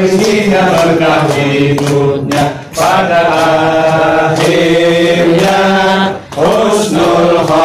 habisinya berkah hidupnya pada akhirnya. Husnul khotimah